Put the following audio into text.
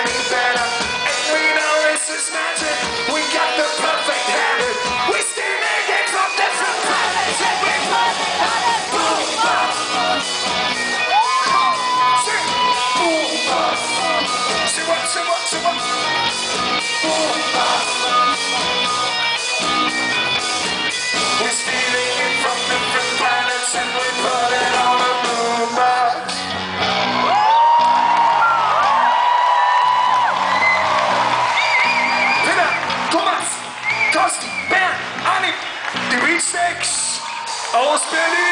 any better. And we know this is magic. We got the perfect habit. We different planets we Thomas, Kosti, Ben, Annie, die Beatsteaks aus Berlin.